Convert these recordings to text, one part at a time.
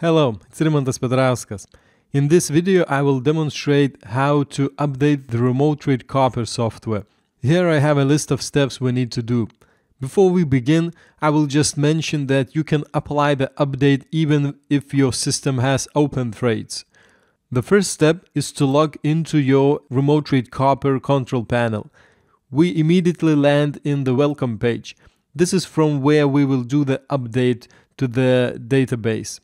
Hello, it's Rimantas Petrauskas. In this video I will demonstrate how to update the remote trade copier software. Here I have a list of steps we need to do. Before we begin, I will just mention that you can apply the update even if your system has open threads. The first step is to log into your remote trade copier control panel. We immediately land in the welcome page. This is from where we will do the update to the database.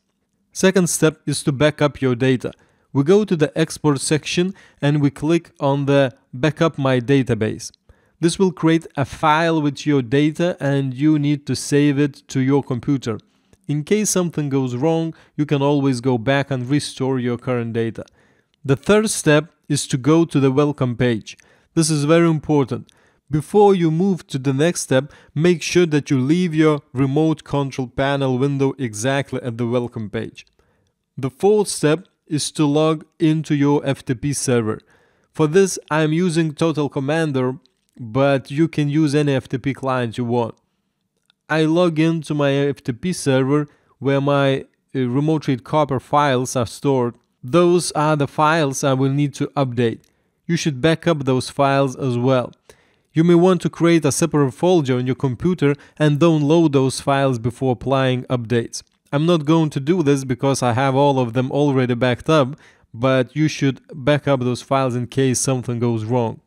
Second step is to back up your data. We go to the export section and we click on the backup my database. This will create a file with your data and you need to save it to your computer. In case something goes wrong, you can always go back and restore your current data. The third step is to go to the welcome page. This is very important. Before you move to the next step, make sure that you leave your remote control panel window exactly at the welcome page. The fourth step is to log into your FTP server. For this, I am using Total Commander, but you can use any FTP client you want. I log into my FTP server where my uh, remote trade copier files are stored. Those are the files I will need to update. You should back up those files as well. You may want to create a separate folder on your computer and download those files before applying updates. I'm not going to do this because I have all of them already backed up, but you should back up those files in case something goes wrong.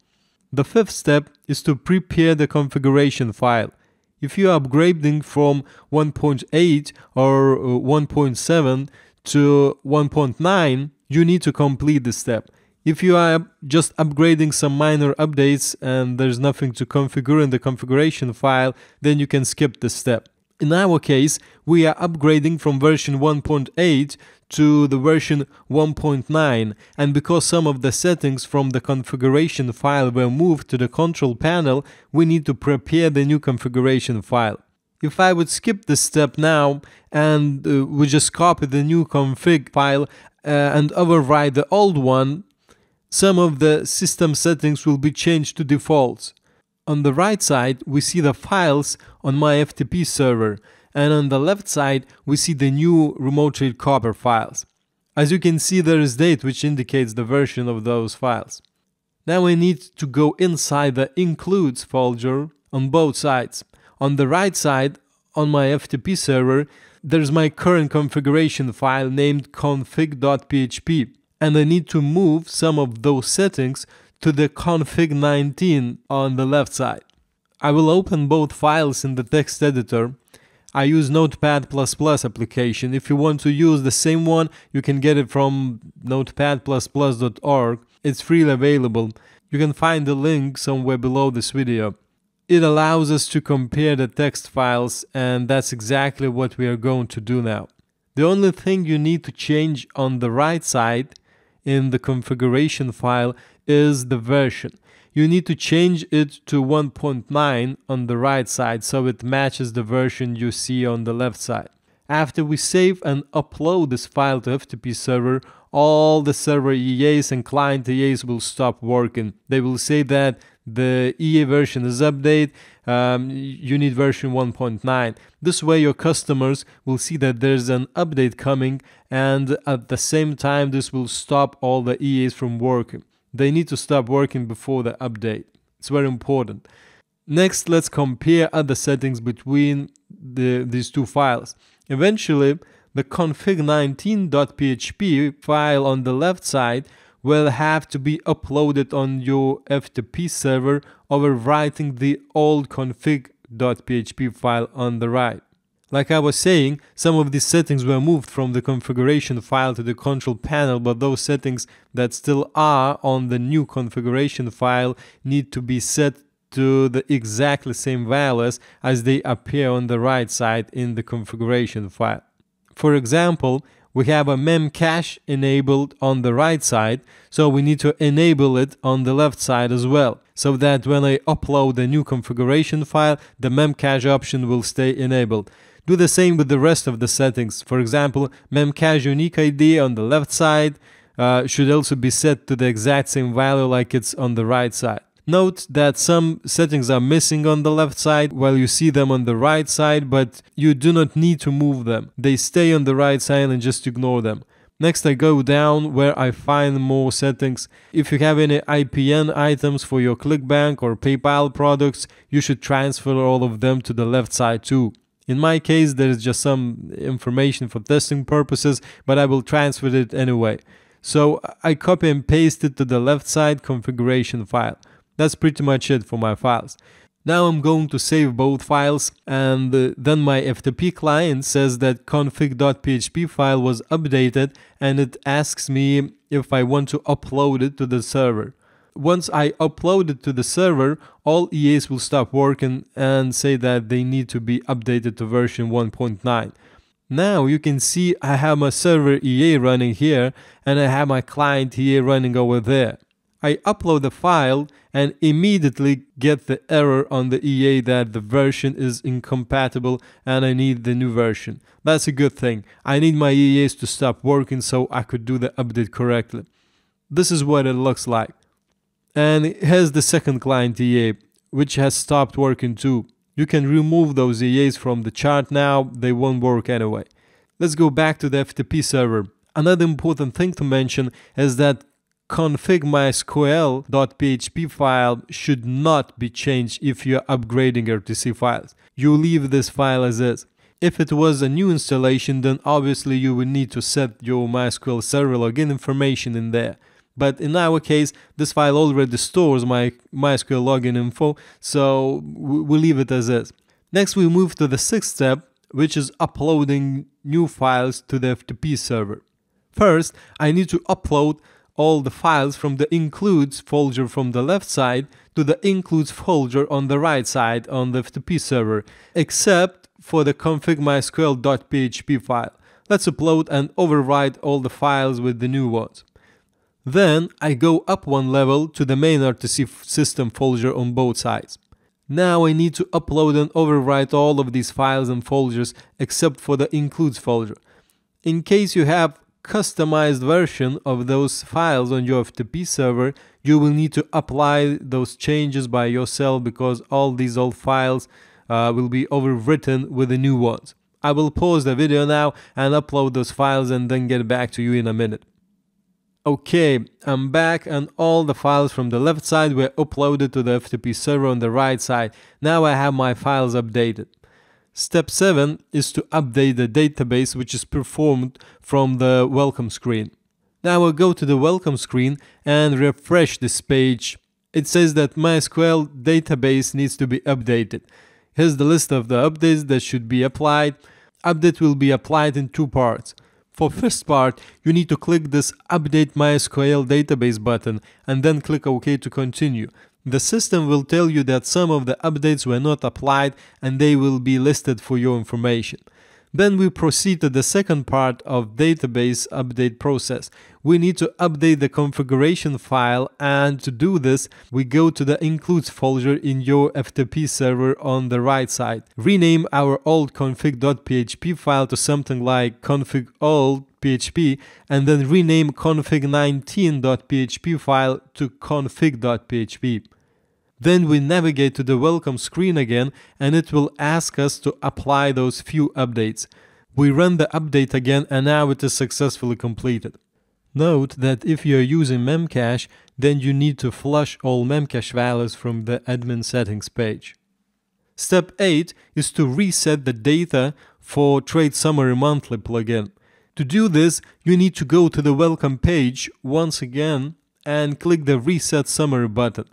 The fifth step is to prepare the configuration file. If you are upgrading from 1.8 or uh, 1.7 to 1.9, you need to complete this step. If you are just upgrading some minor updates and there's nothing to configure in the configuration file, then you can skip this step. In our case, we are upgrading from version 1.8 to the version 1.9 and because some of the settings from the configuration file were moved to the control panel, we need to prepare the new configuration file. If I would skip this step now and uh, we just copy the new config file uh, and overwrite the old one, some of the system settings will be changed to defaults. On the right side, we see the files on my FTP server, and on the left side, we see the new remote trade copier files. As you can see, there is date which indicates the version of those files. Now I need to go inside the includes folder on both sides. On the right side, on my FTP server, there's my current configuration file named config.php and I need to move some of those settings to the config 19 on the left side. I will open both files in the text editor. I use Notepad++ application. If you want to use the same one, you can get it from notepadplus.org. It's freely available. You can find the link somewhere below this video. It allows us to compare the text files and that's exactly what we are going to do now. The only thing you need to change on the right side in the configuration file is the version. You need to change it to 1.9 on the right side so it matches the version you see on the left side. After we save and upload this file to FTP server, all the server EAs and client EAs will stop working. They will say that the EA version is updated, um, you need version 1.9. This way your customers will see that there's an update coming and at the same time this will stop all the EAs from working. They need to stop working before the update. It's very important. Next, let's compare other settings between the, these two files. Eventually, the config19.php file on the left side will have to be uploaded on your FTP server overwriting the old config.php file on the right. Like I was saying, some of these settings were moved from the configuration file to the control panel, but those settings that still are on the new configuration file need to be set to the exactly same values as they appear on the right side in the configuration file. For example, we have a memcache enabled on the right side, so we need to enable it on the left side as well, so that when I upload a new configuration file, the memcache option will stay enabled. Do the same with the rest of the settings. For example, memcache unique ID on the left side uh, should also be set to the exact same value like it's on the right side. Note that some settings are missing on the left side while you see them on the right side, but you do not need to move them. They stay on the right side and just ignore them. Next I go down where I find more settings. If you have any IPN items for your ClickBank or PayPal products, you should transfer all of them to the left side too. In my case, there is just some information for testing purposes, but I will transfer it anyway. So I copy and paste it to the left side configuration file. That's pretty much it for my files. Now I'm going to save both files and uh, then my FTP client says that config.php file was updated and it asks me if I want to upload it to the server. Once I upload it to the server, all EAs will stop working and say that they need to be updated to version 1.9. Now you can see I have my server EA running here and I have my client EA running over there. I upload the file and immediately get the error on the EA that the version is incompatible and I need the new version. That's a good thing. I need my EAs to stop working so I could do the update correctly. This is what it looks like. And here's the second client EA, which has stopped working too. You can remove those EAs from the chart now, they won't work anyway. Let's go back to the FTP server. Another important thing to mention is that config mysql.php file should not be changed if you're upgrading RTC files. You leave this file as is. If it was a new installation, then obviously you would need to set your MySQL server login information in there. But in our case, this file already stores my MySQL login info, so we leave it as is. Next, we move to the sixth step, which is uploading new files to the FTP server. First, I need to upload all the files from the includes folder from the left side to the includes folder on the right side on the FTP server, except for the config mysql.php file. Let's upload and overwrite all the files with the new ones. Then I go up one level to the main RTC system folder on both sides. Now I need to upload and overwrite all of these files and folders except for the includes folder. In case you have customized version of those files on your FTP server, you will need to apply those changes by yourself because all these old files uh, will be overwritten with the new ones. I will pause the video now and upload those files and then get back to you in a minute. Okay, I'm back and all the files from the left side were uploaded to the FTP server on the right side. Now I have my files updated. Step 7 is to update the database which is performed from the welcome screen. Now I'll go to the welcome screen and refresh this page. It says that MySQL database needs to be updated. Here's the list of the updates that should be applied. Update will be applied in two parts. For first part, you need to click this Update MySQL Database button and then click OK to continue. The system will tell you that some of the updates were not applied and they will be listed for your information. Then we proceed to the second part of database update process. We need to update the configuration file and to do this, we go to the includes folder in your FTP server on the right side. Rename our old config.php file to something like config old php and then rename config19.php file to config.php. Then we navigate to the welcome screen again and it will ask us to apply those few updates. We run the update again and now it is successfully completed. Note that if you are using Memcache, then you need to flush all Memcache values from the admin settings page. Step 8 is to reset the data for Trade Summary Monthly plugin. To do this, you need to go to the welcome page once again and click the Reset Summary button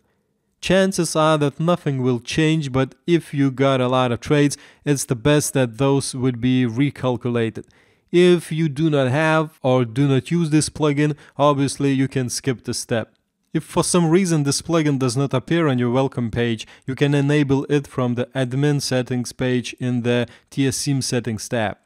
chances are that nothing will change, but if you got a lot of trades, it's the best that those would be recalculated. If you do not have or do not use this plugin, obviously you can skip the step. If for some reason this plugin does not appear on your welcome page, you can enable it from the admin settings page in the TSM settings tab.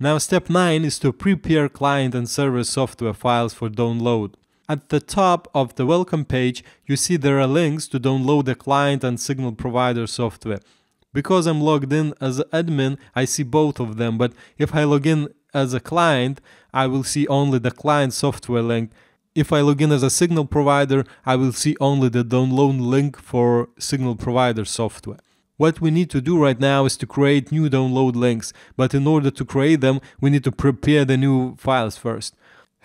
Now step 9 is to prepare client and server software files for download. At the top of the welcome page, you see there are links to download the client and signal provider software. Because I'm logged in as an admin, I see both of them, but if I log in as a client, I will see only the client software link. If I log in as a signal provider, I will see only the download link for signal provider software. What we need to do right now is to create new download links, but in order to create them, we need to prepare the new files first.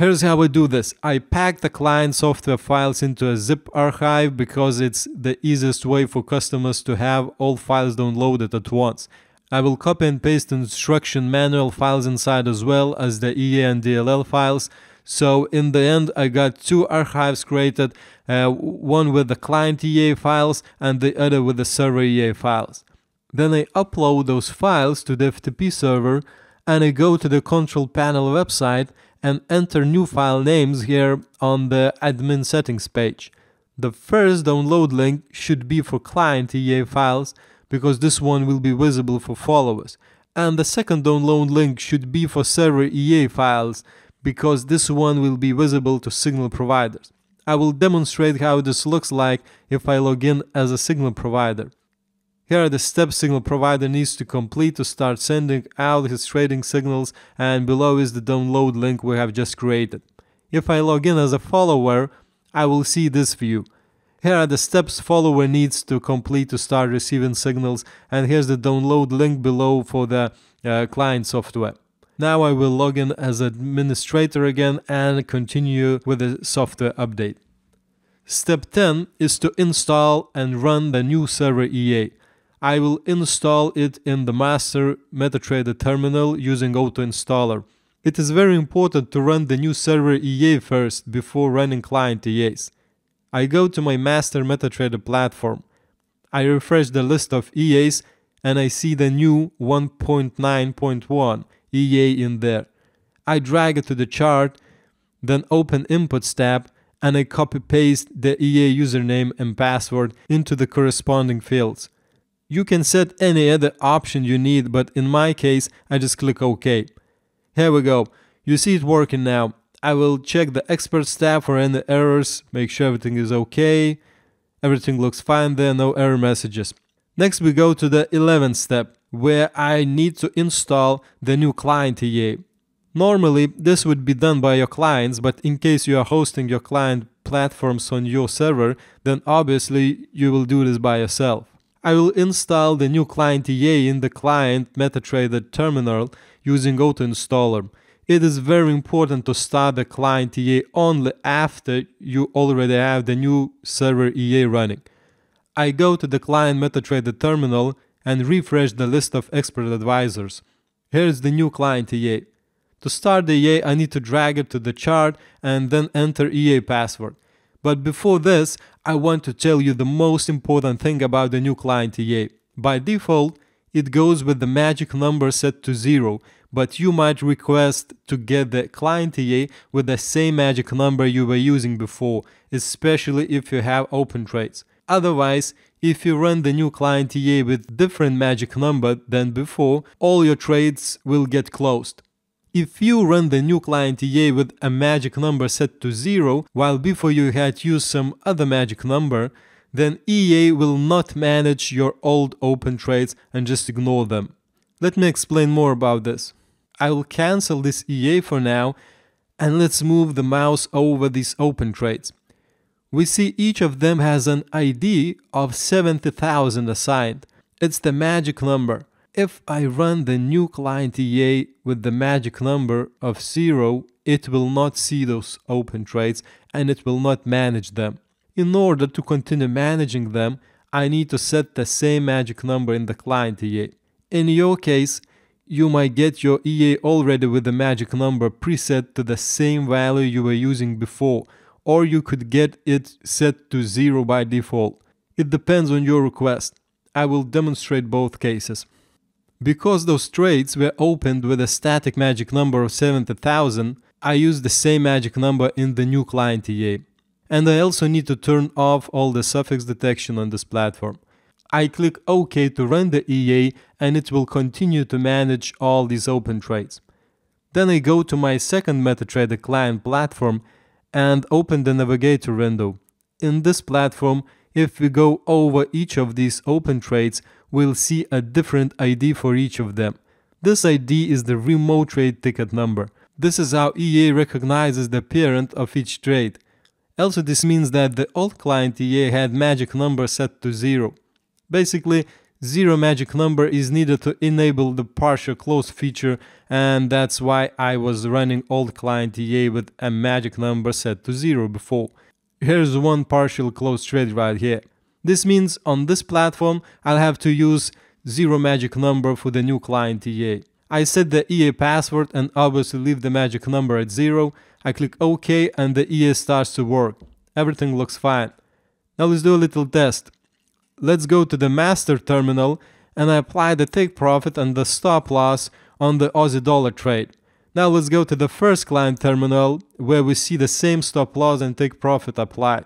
Here's how I do this. I pack the client software files into a zip archive because it's the easiest way for customers to have all files downloaded at once. I will copy and paste instruction manual files inside as well as the EA and DLL files so in the end, I got two archives created, uh, one with the client EA files and the other with the server EA files. Then I upload those files to the FTP server and I go to the control panel website and enter new file names here on the admin settings page. The first download link should be for client EA files because this one will be visible for followers. And the second download link should be for server EA files because this one will be visible to signal providers. I will demonstrate how this looks like if I log in as a signal provider. Here are the steps signal provider needs to complete to start sending out his trading signals and below is the download link we have just created. If I log in as a follower, I will see this view. Here are the steps follower needs to complete to start receiving signals and here's the download link below for the uh, client software. Now I will log in as administrator again and continue with the software update. Step 10 is to install and run the new server EA. I will install it in the master MetaTrader terminal using auto installer. It is very important to run the new server EA first before running client EAs. I go to my master MetaTrader platform. I refresh the list of EAs and I see the new 1.9.1 EA in there. I drag it to the chart, then open Inputs tab, and I copy paste the EA username and password into the corresponding fields. You can set any other option you need, but in my case, I just click OK. Here we go. You see it working now. I will check the experts tab for any errors, make sure everything is okay. Everything looks fine there, no error messages. Next we go to the 11th step where I need to install the new client EA. Normally, this would be done by your clients, but in case you are hosting your client platforms on your server, then obviously you will do this by yourself. I will install the new client EA in the client MetaTrader terminal using auto-installer. It is very important to start the client EA only after you already have the new server EA running. I go to the client MetaTrader terminal and refresh the list of expert advisors. Here's the new client EA. To start the EA, I need to drag it to the chart and then enter EA password. But before this, I want to tell you the most important thing about the new client EA. By default, it goes with the magic number set to 0, but you might request to get the client EA with the same magic number you were using before, especially if you have open trades. Otherwise, if you run the new client EA with different magic number than before, all your trades will get closed. If you run the new client EA with a magic number set to 0, while before you had used some other magic number, then EA will not manage your old open trades and just ignore them. Let me explain more about this. I will cancel this EA for now and let's move the mouse over these open trades we see each of them has an ID of 70,000 assigned. It's the magic number. If I run the new client EA with the magic number of 0, it will not see those open trades and it will not manage them. In order to continue managing them, I need to set the same magic number in the client EA. In your case, you might get your EA already with the magic number preset to the same value you were using before, or you could get it set to 0 by default. It depends on your request. I will demonstrate both cases. Because those trades were opened with a static magic number of 70,000, I use the same magic number in the new client EA. And I also need to turn off all the suffix detection on this platform. I click OK to run the EA and it will continue to manage all these open trades. Then I go to my second MetaTrader client platform and open the navigator window. In this platform, if we go over each of these open trades, we'll see a different ID for each of them. This ID is the remote trade ticket number. This is how EA recognizes the parent of each trade. Also this means that the old client EA had magic number set to 0. Basically, zero magic number is needed to enable the partial close feature and that's why I was running old client EA with a magic number set to 0 before. Here's one partial close trade right here. This means on this platform I'll have to use zero magic number for the new client EA. I set the EA password and obviously leave the magic number at zero. I click OK and the EA starts to work. Everything looks fine. Now let's do a little test let's go to the master terminal and I apply the take profit and the stop loss on the Aussie dollar trade. Now let's go to the first client terminal where we see the same stop loss and take profit applied.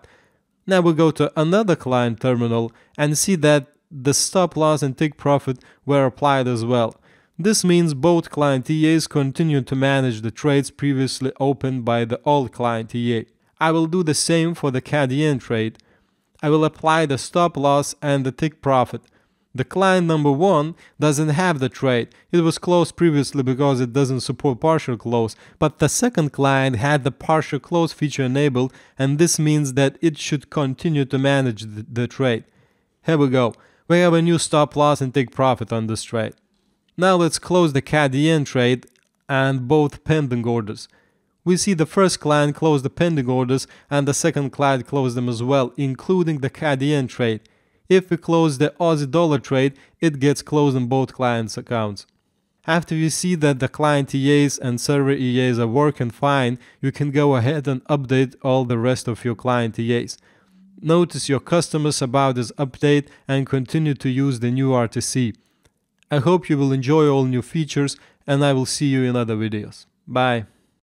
Now we go to another client terminal and see that the stop loss and take profit were applied as well. This means both client EAs continue to manage the trades previously opened by the old client EA. I will do the same for the CAD trade. I will apply the stop loss and the take profit. The client number 1 doesn't have the trade. It was closed previously because it doesn't support partial close, but the second client had the partial close feature enabled and this means that it should continue to manage the, the trade. Here we go. We have a new stop loss and take profit on this trade. Now let's close the CAD trade and both pending orders we see the first client close the pending orders and the second client close them as well, including the CAD trade. If we close the Aussie dollar trade, it gets closed on both clients' accounts. After you see that the client EAs and server EAs are working fine, you can go ahead and update all the rest of your client EAs. Notice your customers about this update and continue to use the new RTC. I hope you will enjoy all new features and I will see you in other videos. Bye.